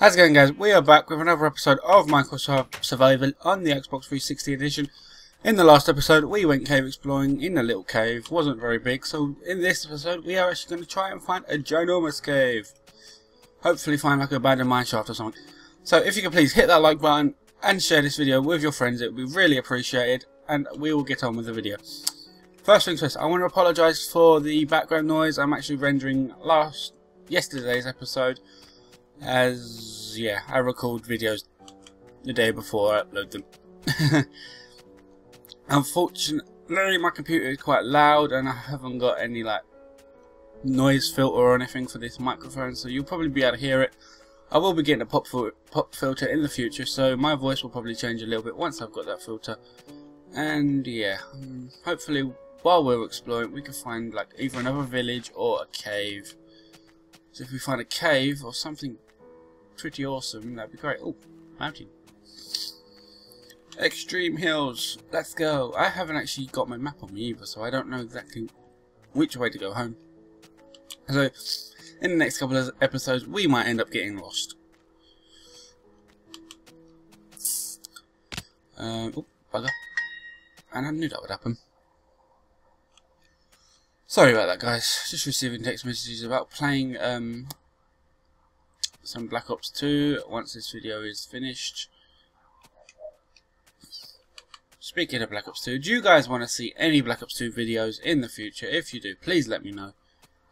How's it going guys? We are back with another episode of Minecraft Survival on the Xbox 360 edition. In the last episode we went cave exploring in a little cave, wasn't very big, so in this episode we are actually going to try and find a ginormous cave. Hopefully find like a abandoned mineshaft or something. So if you could please hit that like button and share this video with your friends, it would be really appreciated and we will get on with the video. First things first, I want to apologise for the background noise, I'm actually rendering last yesterday's episode as yeah I record videos the day before I upload them. Unfortunately my computer is quite loud and I haven't got any like noise filter or anything for this microphone so you'll probably be able to hear it. I will be getting a pop, fil pop filter in the future so my voice will probably change a little bit once I've got that filter. And yeah um, hopefully while we're exploring we can find like either another village or a cave. So if we find a cave or something pretty awesome, that'd be great. Oh, mountain. Extreme Hills. Let's go. I haven't actually got my map on me either, so I don't know exactly which way to go home. So, in the next couple of episodes, we might end up getting lost. Um, oh, bugger. And I knew that would happen. Sorry about that, guys. Just receiving text messages about playing um, some Black Ops 2 once this video is finished. Speaking of Black Ops 2, do you guys want to see any Black Ops 2 videos in the future? If you do, please let me know.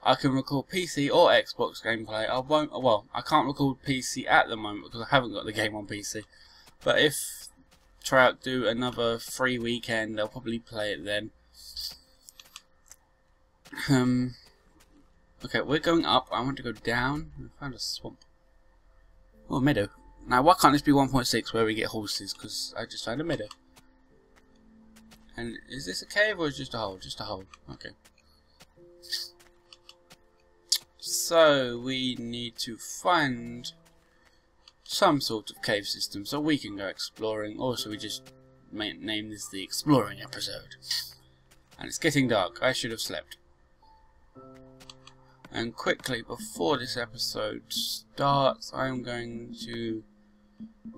I can record PC or Xbox gameplay. I won't, well, I can't record PC at the moment because I haven't got the game on PC. But if Treyarch do another free weekend, I'll probably play it then. Um, okay, we're going up. I want to go down. I found a swamp. Oh, meadow. Now, why can't this be 1.6 where we get horses? Because I just found a meadow. And is this a cave or is just a hole? Just a hole. Okay. So, we need to find some sort of cave system so we can go exploring. Or should we just name this the exploring episode? And it's getting dark. I should have slept. And quickly, before this episode starts, I'm going to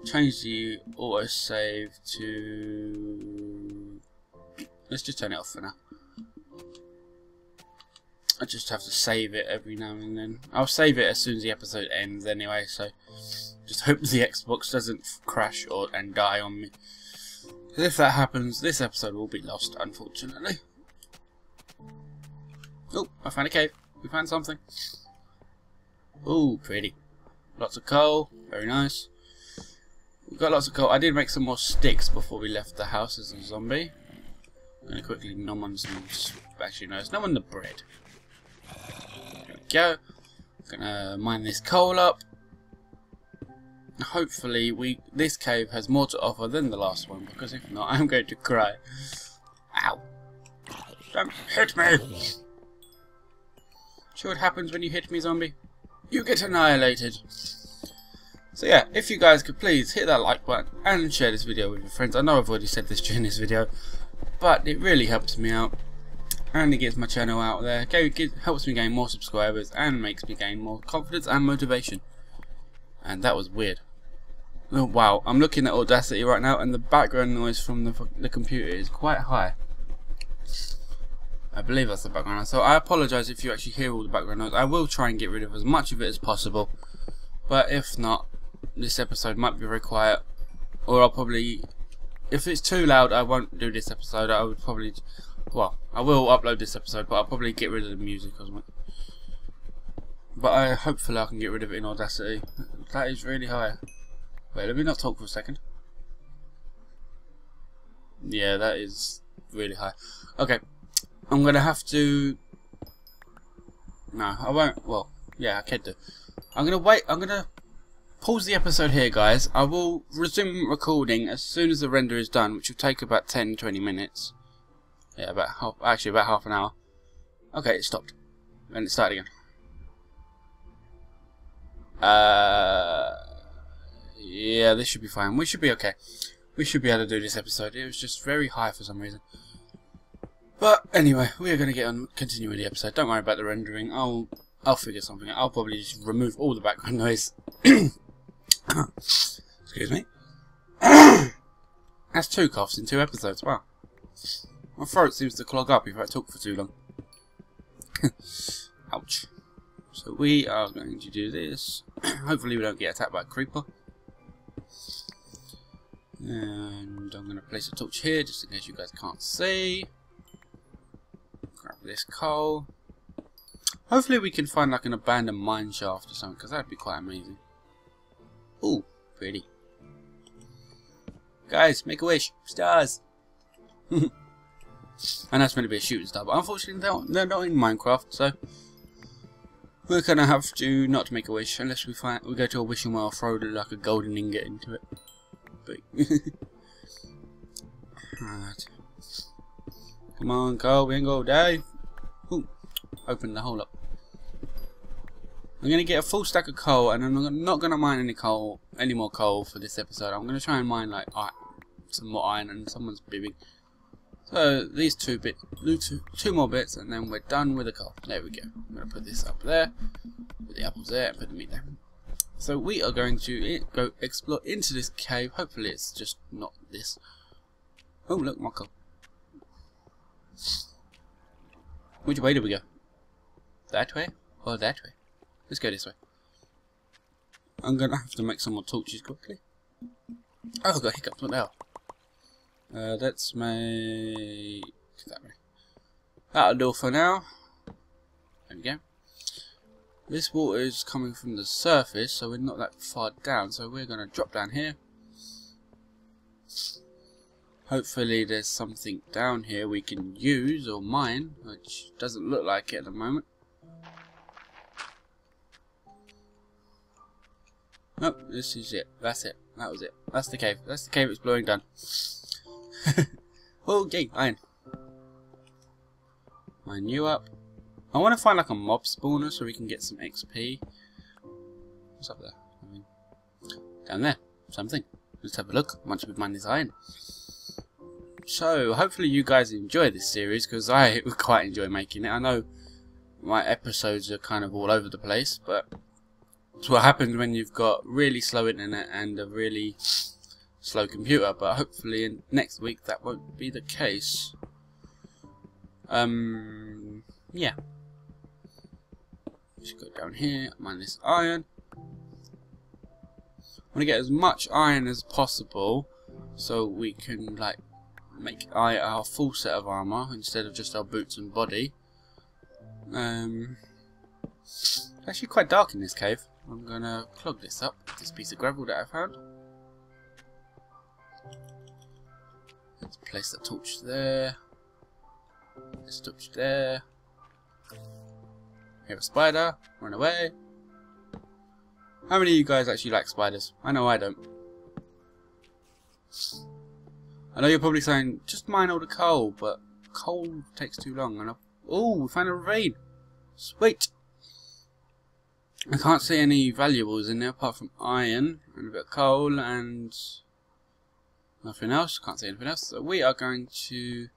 change the autosave to... Let's just turn it off for now. I just have to save it every now and then. I'll save it as soon as the episode ends anyway, so just hope the Xbox doesn't crash or and die on me. If that happens, this episode will be lost, unfortunately. Oh, I found a cave. We found something. Ooh, pretty. Lots of coal. Very nice. We've got lots of coal. I did make some more sticks before we left the house as a zombie. I'm to quickly nom on some... Actually, no, it's nom on the bread. There we go. To mine this coal up. Hopefully, we this cave has more to offer than the last one, because if not, I'm going to cry. Ow! Don't hit me! See what happens when you hit me, zombie? You get annihilated. So yeah, if you guys could please hit that like button and share this video with your friends. I know I've already said this during this video, but it really helps me out. And it gets my channel out there, it helps me gain more subscribers and makes me gain more confidence and motivation. And that was weird. Oh, wow, I'm looking at Audacity right now and the background noise from the, the computer is quite high. I believe that's the background noise. So I apologise if you actually hear all the background noise. I will try and get rid of as much of it as possible. But if not, this episode might be very quiet. Or I'll probably... If it's too loud, I won't do this episode. I would probably... Well, I will upload this episode, but I'll probably get rid of the music or something. But I hopefully I can get rid of it in Audacity. That is really high. Wait, let me not talk for a second. Yeah, that is really high. Okay. I'm gonna have to. No, I won't. Well, yeah, I can do. I'm gonna wait. I'm gonna pause the episode here, guys. I will resume recording as soon as the render is done, which will take about 10-20 minutes. Yeah, about half. Actually, about half an hour. Okay, it stopped, and it started again. Uh, yeah, this should be fine. We should be okay. We should be able to do this episode. It was just very high for some reason. But anyway, we are going to get on continue with the episode. Don't worry about the rendering. I'll I'll figure something out. I'll probably just remove all the background noise. Excuse me. That's two coughs in two episodes. Wow. My throat seems to clog up if I talk for too long. Ouch. So we are going to do this. Hopefully we don't get attacked by a creeper. And I'm going to place a torch here just in case you guys can't see. Grab this coal. Hopefully we can find like an abandoned mine shaft or something because that'd be quite amazing. Ooh, pretty. Guys, make a wish. Stars. and that's meant to be a shooting star, but unfortunately they're not, they're not in Minecraft, so we're gonna have to not make a wish unless we find we go to a wishing well, throw like a golden ingot into it. But ah, right. Come on, Carl, we ain't gonna die. Ooh, open the hole up. I'm gonna get a full stack of coal, and I'm not gonna mine any coal, any more coal for this episode. I'm gonna try and mine like some more iron, and someone's bibbing. So these two bit, two, two more bits, and then we're done with the coal. There we go. I'm gonna put this up there, put the apples there, and put the meat there. So we are going to eh, go explore into this cave. Hopefully it's just not this. Oh look, my coal. Which way do we go? That way or that way? Let's go this way. I'm gonna have to make some more torches quickly. Oh, I've got hiccups. What hell? Uh, let's make that way. That'll do for now. There we go. This water is coming from the surface, so we're not that far down. So we're to drop down here. Hopefully there's something down here we can use or mine, which doesn't look like it at the moment. Nope, this is it. That's it. That was it. That's the cave. That's the cave exploring done. oh, yay, iron. Mine you up. I want to find like a mob spawner so we can get some XP. What's up there? I mean, down there. Something. Let's have a look once we mine this iron. So, hopefully you guys enjoy this series because I quite enjoy making it. I know my episodes are kind of all over the place, but it's what happens when you've got really slow internet and a really slow computer, but hopefully in next week that won't be the case. Um, yeah. Just go down here, mine this iron. I want to get as much iron as possible so we can like make our full set of armor instead of just our boots and body. Um, it's actually quite dark in this cave. I'm gonna clog this up with this piece of gravel that I found. Let's place the torch there. This torch there. Here a spider. Run away. How many of you guys actually like spiders? I know I don't. I know you're probably saying, just mine all the coal, but coal takes too long. And oh, we found a ravine. Sweet. I can't see any valuables in there apart from iron and a bit of coal and nothing else. Can't see anything else. So we are going to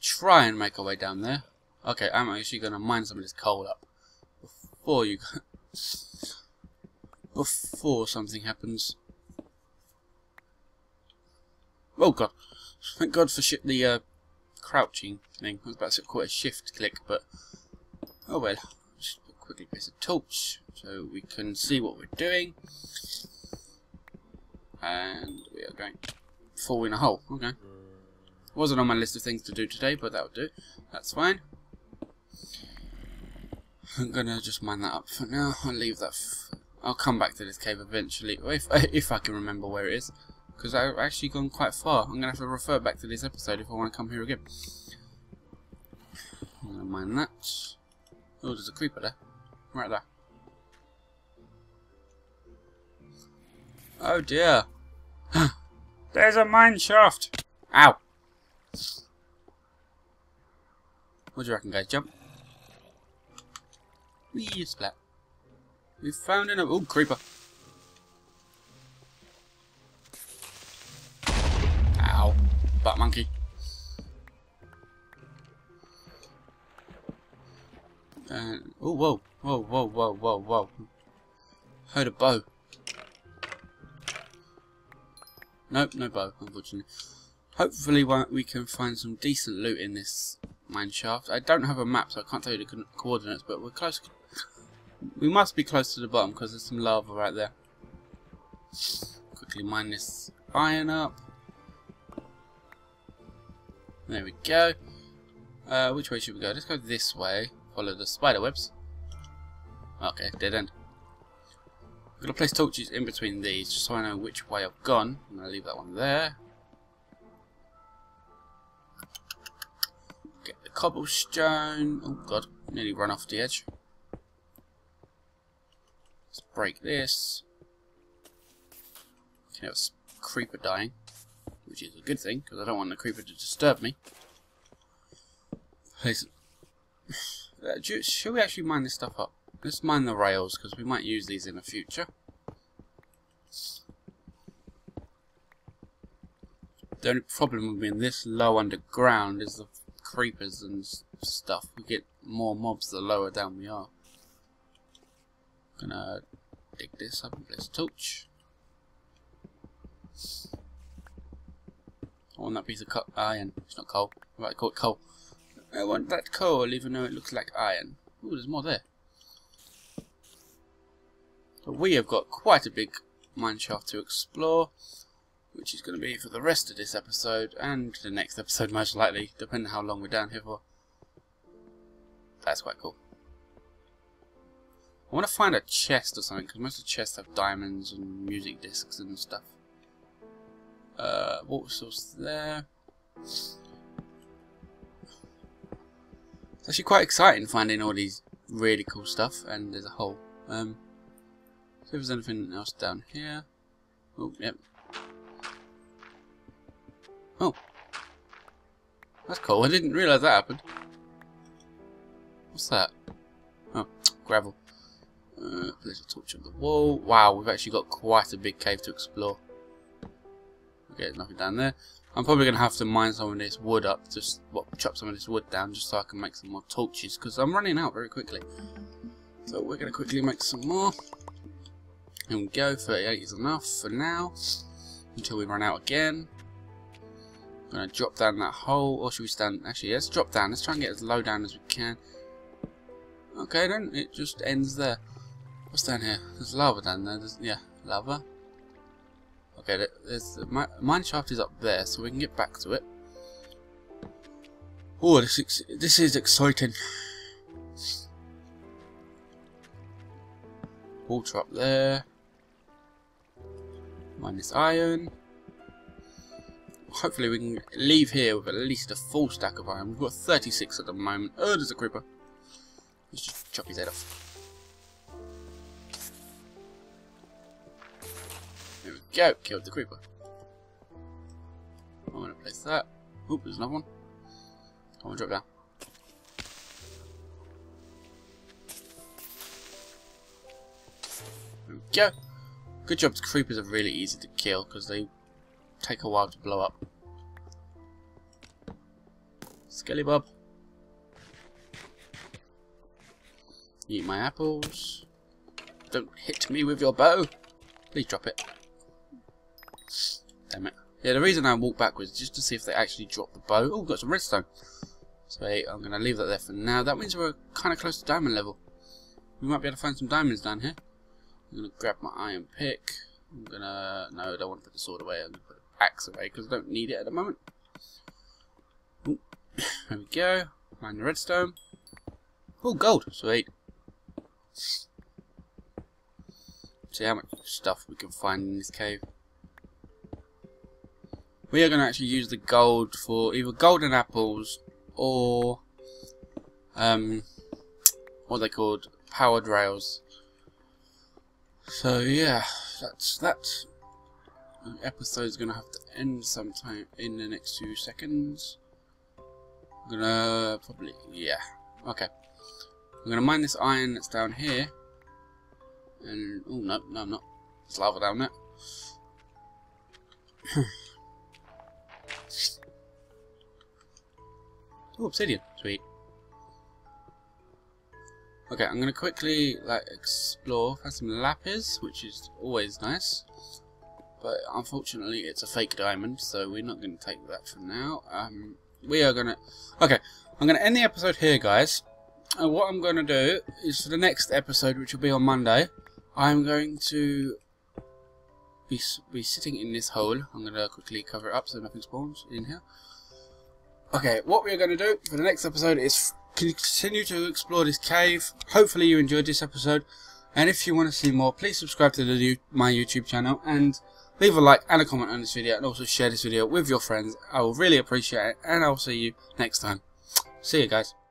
try and make our way down there. Okay, I'm actually going to mine some of this coal up before you go before something happens. Oh god! Thank God for the uh, crouching thing. I was about to call it a shift click, but oh well Just quickly place a torch so we can see what we're doing. And we are going to fall in a hole. Okay. Wasn't on my list of things to do today, but that'll do. That's fine. I'm gonna just mine that up for now. I'll leave that. I'll come back to this cave eventually, if if I can remember where it is, because I've actually gone quite far. I'm gonna have to refer back to this episode if I want to come here again. Gonna mine that. Oh, there's a creeper there. Right there. Oh dear. There's a mine shaft. Ow. What do you reckon, guys? Jump. Wee splat. We found an oh creeper. Monkey. And oh whoa. Whoa, whoa, whoa, whoa, whoa. Heard a bow. Nope, no bow, unfortunately. Hopefully we can find some decent loot in this mine shaft. I don't have a map, so I can't tell you the coordinates, but we're close. We must be close to the bottom because there's some lava right there. Quickly mine this iron up. There we go. Uh, which way should we go? Let's go this way. Follow the spider webs. Okay, dead end. I'm going to place torches in between these just so I know which way I've gone. I'm going to leave that one there. Get the cobblestone. Oh god, nearly run off the edge. Let's break this. Okay, that's creeper dying, which is a good thing because I don't want the creeper to disturb me. Place. Uh, should we actually mine this stuff up? Let's mine the rails because we might use these in the future. The only problem with being this low underground is the creepers and stuff. We get more mobs the lower down we are. Gonna dig this up and place a torch. Oh, I want that piece of iron. It's not coal. I might call it coal. I want that coal even though it looks like iron. Ooh, there's more there. But we have got quite a big mineshaft to explore, which is going to be for the rest of this episode and the next episode most likely, depending on how long we're down here for. That's quite cool. I want to find a chest or something, because most of the chests have diamonds and music discs and stuff. Uh, water source there. It's actually quite exciting finding all these really cool stuff, and there's a hole. Um, See if there's anything else down here. Oh, yep. Oh. That's cool. I didn't realise that happened. What's that? Oh, gravel. Uh, a torch on the wall. Wow, we've actually got quite a big cave to explore. There's nothing down there. I'm probably going to have to mine some of this wood up, just chop some of this wood down just so I can make some more torches, because I'm running out very quickly. So we're going to quickly make some more. Here we go, 38 is enough for now, until we run out again. I'm going to drop down that hole, or should we stand, actually let's drop down, let's try and get as low down as we can. Okay then, it just ends there. What's down here? There's lava down there, There's, yeah, lava. Okay, there's the mine shaft is up there, so we can get back to it. Oh, this, this is exciting. Water up there minus iron. Hopefully we can leave here with at least a full stack of iron. We've got 36 at the moment. Oh, there's a creeper. Let's just chop his head off. Go. Killed the creeper. I'm to place that. Oop, there's another one. I'm to drop down. There we go. Good job, creepers are really easy to kill because they take a while to blow up. Skelly Bob. Eat my apples. Don't hit me with your bow. Please drop it. Damn it. Yeah, the reason I walk backwards is just to see if they actually drop the bow. Oh, got some redstone. So I'm going to leave that there for now. That means we're kind of close to diamond level. We might be able to find some diamonds down here. I'm going to grab my iron pick. I'm going to... No, I don't want to put the sword away. I'm going to put the axe away because I don't need it at the moment. Ooh. There we go. Mine the redstone. Oh, gold. Sweet. See how much stuff we can find in this cave. We are going to actually use the gold for either golden apples or um, what they called? Powered rails. So yeah, that's that. The episode's gonna have to end sometime in the next few seconds. I'm gonna probably yeah. Okay. I'm gonna mine this iron that's down here. And oh no, no I'm not. There's lava down there. oh, obsidian. Sweet. Okay, I'm gonna quickly like explore, find some lapis, which is always nice. but unfortunately it's a fake diamond, so we're not to take that for now. Um, we are to... Okay, I'm to end the episode here, guys. And what I'm to do is for the next episode, which will be on Monday, I'm going to be, be sitting in this hole. I'm going to quickly cover it up so nothing spawns in here. Okay, what we're going to do for the next episode is continue to explore this cave. Hopefully you enjoyed this episode. And if you want to see more, please subscribe to the, my YouTube channel and leave a like and a comment on this video and also share this video with your friends. I will really appreciate it and I will see you next time. See you guys.